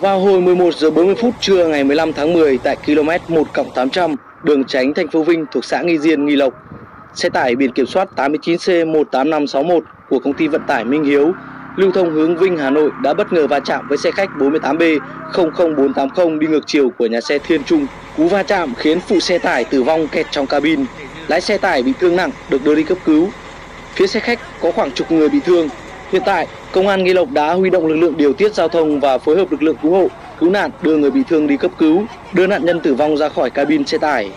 Vào hồi 11 giờ 40 phút trưa ngày 15 tháng 10 tại km 1 800 đường tránh thành phố Vinh thuộc xã Nghi Diên, Nghi Lộc, xe tải biển kiểm soát 89C18561 của công ty vận tải Minh Hiếu lưu thông hướng Vinh Hà Nội đã bất ngờ va chạm với xe khách 48B 00480 đi ngược chiều của nhà xe Thiên Trung. Cú va chạm khiến phụ xe tải tử vong kẹt trong cabin, lái xe tải bị thương nặng được đưa đi cấp cứu. Phía xe khách có khoảng chục người bị thương. Hiện tại, công an Nghi Lộc đã huy động lực lượng điều tiết giao thông và phối hợp lực lượng cứu hộ, cứu nạn đưa người bị thương đi cấp cứu, đưa nạn nhân tử vong ra khỏi cabin xe tải.